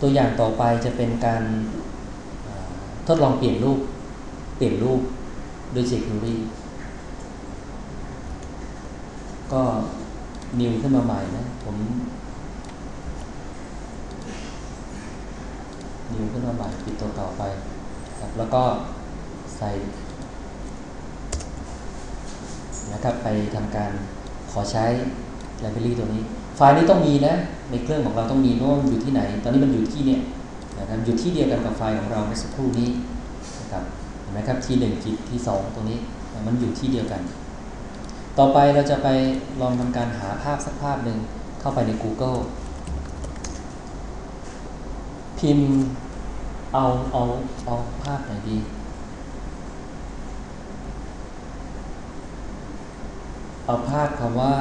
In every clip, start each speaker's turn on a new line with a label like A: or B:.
A: ตัวอย่างต่อไปจะเป็นการทดลองเปลี่ยนรูป เปลี่ยนรูปโด้วย jQuery ก็นิวขึ้นมาใหม่นะ ผมนิวขึ้นมาใหม่ปิดตัวต่อไปครับแล้วก็ใส่นะครับไปทำการขอใช้ไลบรารีตัวนี้ ไฟล์นี้ต้องมีนะในเครื่องของเราต้องมีโน้นอยู่ที่ไหน ตอนนี้มันอยู่ที่เนี่ยนะครับอยู่ที่เดียวกันกับไฟล์ของเราเมื่อสักครู่นี้นะครับเห็นไหมครับที่หนึ่งจิตที่สองตรงนี้มันอยู่ที่เดียวกัน ต่อไปเราจะไปลองทำการหาภาพสักภาพหนึ่งเข้าไปใน Google พิมพ์เอาเอาเอาภาพไหนดี เอาภาพคำว่า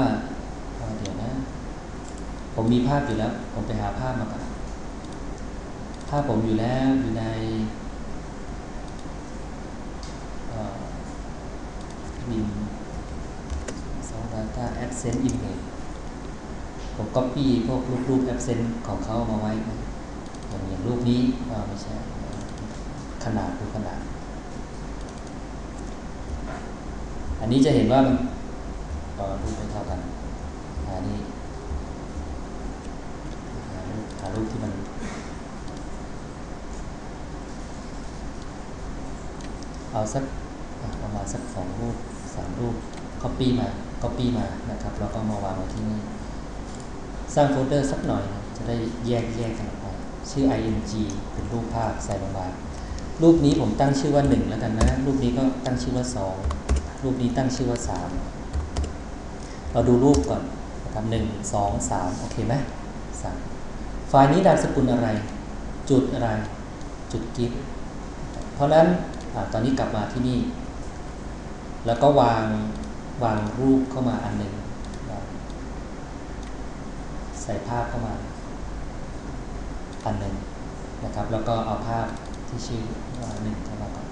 A: เดี๋ยว ผมมีภาพอยู่แล้ว ผมไปหาภาพมาก่อนภาพผมอยู่แล้วอยู่ในบินสอง data accent image ผม copy พวกรูปๆ accent ของเขามาไว้อย่างอย่างรูปนี้ไม่ใช่ ขนาดดูขนาด อันนี้จะเห็นว่ามันรูปไม่เท่ากันหานี่ หารูปที่มันเอาสักประมาณสักสองรูปสามรูป copy มา copy มานะครับแล้วก็มาวางไว้ที่นี่สร้างโฟลเดอร์สักหน่อยนะจะได้แยกแยกกันออกไปชื่อ img เป็นรูปภาพใส่ลงไปรูปนี้ผมตั้งชื่อว่า 1 แล้วกันนะ รูปนี้ก็ตั้งชื่อว่า 2 รูปนี้ตั้งชื่อว่า 3 เราดูรูปก่อนนะครับหนึ่งสองสามโอเคไหมสาม ไฟล์นี้นามสกุลอะไร จุดอะไร จุดกิฟเพราะนั้นอตอนนี้กลับมาที่นี่ แล้วก็วางวางรูปเข้ามาอันหนึ่งใส่ภาพเข้ามา อันหนึ่งนะครับ แล้วก็เอาภาพที่ชื่อว่าหนึ่งเข้ามาก่อน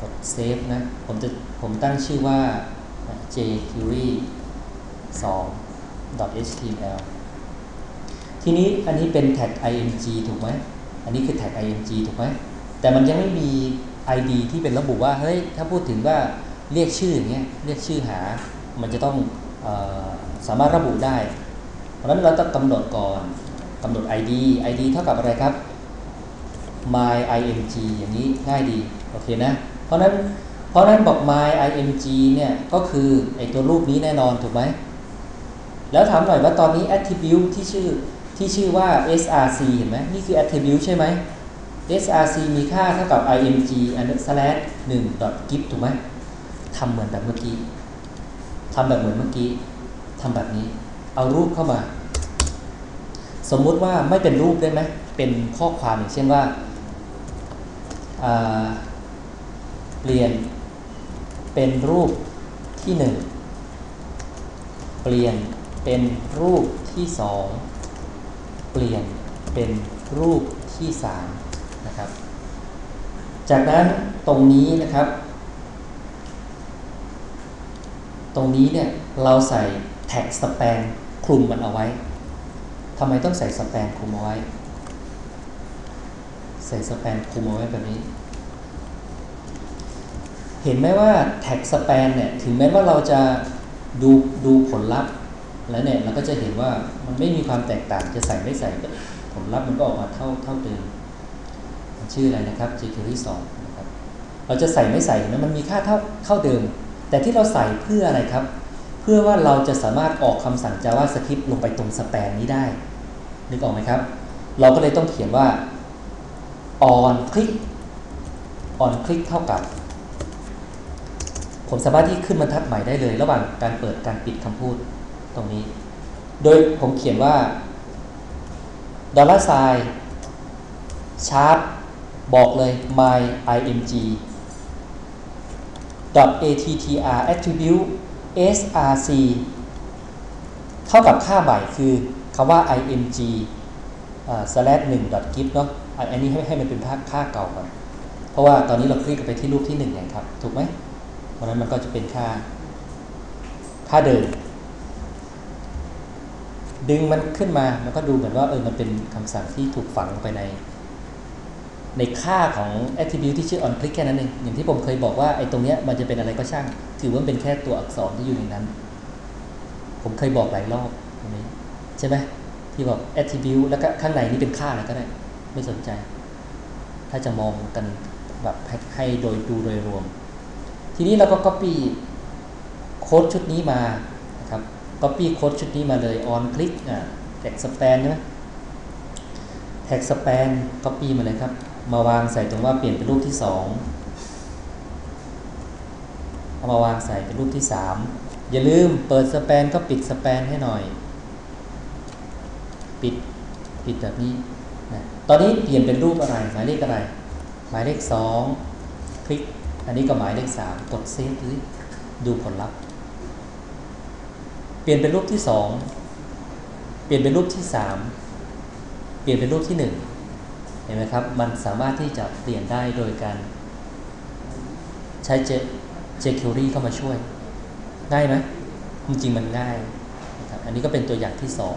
A: กดเซฟนะ ผมจะผมตั้งชื่อว่า jQuery 2 html ทีนี้อันนี้เป็น tag img ถูกไหมอันนี้คือ tag img ถูกไหมแต่มันยังไม่มี id ที่เป็นระบุว่าเฮ้ยถ้าพูดถึงว่าเรียกชื่ออย่างเงี้ยเรียกชื่อหา มันจะต้องอสามารถระบุได้ เพราะฉะนั้นเราต้องกำหนดก่อนกำหนด id id เท่ากับอะไรครับ my img อย่างนี้ง่ายดีโอเคนะ เพราะนั้นเพราะนั้นบอก my img เนี่ยก็คือไอตัวรูปนี้แน่นอนถูกไหมแล้วถามหน่อยว่าตอนนี้ attribute ที่ชื่อ ที่ชื่อว่า src เห็นไหมนี่คือ attribute ใช่ไหม src มีค่าเท่ากับ img slash 1 gif ถูกไหมทำเหมือนแบบเมื่อกี้ทำแบบเหมือนเมื่อกี้ทำแบบนี้ เอารูปเข้ามา สมมุติว่าไม่เป็นรูปได้ไหมเป็นข้อความอย่างเช่นว่าเปลี่ยนเป็นรูปที่หนึ่งเปลี่ยนเป็นรูปที่สอง เปลี่ยนเป็นรูปที่สามนะครับ จากนั้นตรงนี้นะครับ ตรงนี้เนี่ยเราใส่ tag span คลุมมันเอาไว้ทำไมต้องใส่ span คลุมเอาไว้ ใส่ span คลุมเอาไว้แบบนี้ เห็นไหมว่า tag span เนี่ยถึงแม้ว่าเราจะดูดูผลลัพธ์ แล้วเนี่ยเราก็จะเห็นว่ามันไม่มีความแตกต่างจะใส่ไม่ใส่ผลลัพธ์มันก็ออกมาเท่าเท่าเดิมชื่ออะไรนะครับ jQuery 2นะครับเราจะใส่ไม่ใส่นะมันมีค่าเท่าเท่าเดิม แต่ที่เราใส่เพื่ออะไรครับ เพื่อว่าเราจะสามารถออกคำสั่ง JavaScript ลงไปตรงสแปนนี้ได้ นึกออกไหมครับ เราก็เลยต้องเขียนว่า on click on click เท่ากับ ผมสามารถที่ขึ้นบรรทัดใหม่ได้เลย ระหว่างการเปิดการปิดคำพูด ตรงนี้ โดยผมเขียนว่า dollar sign sharp บอกเลย my img attr attribute src เท่ากับค่าใหม่คือคำว่า img slash 1 gif เนาะอันนี้ให้ให้มันเป็นค่าค่าเก่าก่อน เพราะว่าตอนนี้เราคลิกไปที่รูปที่1ไงครับ ถูกไหมเพราะนั้นมันก็จะเป็นค่า ค่าเดิม ดึงมันขึ้นมา มันก็ดูเหมือนว่าเออ มันเป็นคำสั่งที่ถูกฝังไปใน ในค่าของ attribute ที่ชื่อ on click แค่นั้นเอง อย่างที่ผมเคยบอกว่าไอ้ตรงเนี้ยมันจะเป็นอะไรก็ช่าง ถือว่าเป็นแค่ตัวอักษรที่อยู่ในนั้น ผมเคยบอกหลายรอบตรงนี้ใช่ไหมที่บอก attribute แล้วก็ข้างในนี่เป็นค่าอะไรก็ได้ ไม่สนใจ ถ้าจะมองกันแบบให้ให้โดยดูโดยรวม ทีนี้เราก็ copy โค้ดชุดนี้มานะครับ copy โค้ดชุดนี้มาเลย on click อ่า tag span ใช่ไหม tag span copy มาเลยครับ มาวางใส่ตรงว่าเปลี่ยนเป็นรูปที่สองเอามาวางใส่เป็นรูปที่สามอย่าลืมเปิดสแปนก็ปิดสแปนให้หน่อย ปิดปิดแบบนี้นะตอนนี้เปลี่ยนเป็นรูปอะไร หมายเลขอะไร หมายเลขสองคลิก อันนี้ก็หมายเลขสามกดเซฟดูผลลัพธ์ เปลี่ยนเป็นรูปที่สองเปลี่ยนเป็นรูปที่สามเปลี่ยนเป็นรูปที่หนึ่งเห็นไหมครับ มันสามารถที่จะเปลี่ยนได้โดยการใช้เจ jQuery เข้ามาช่วย ง่ายไหมจริงๆมันง่าย อันนี้ก็เป็นตัวอย่างที่สอง